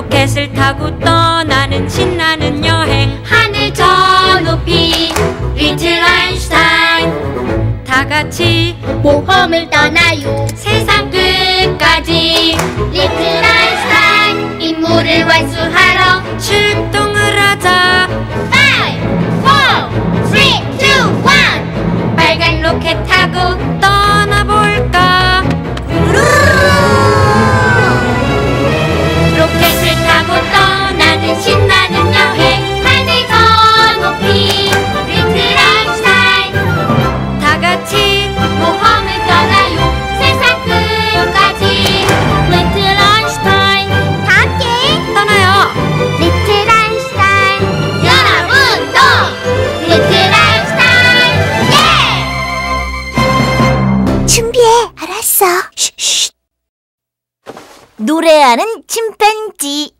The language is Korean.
로켓을 타고 떠나는 신나는 여행. 하늘 저 높이 리틀 아인슈타인. 다 같이 모험을 떠나요. 세상 끝까지. 리틀 아인슈타인 임무를 완수 알았어. 노래하는 침팬지.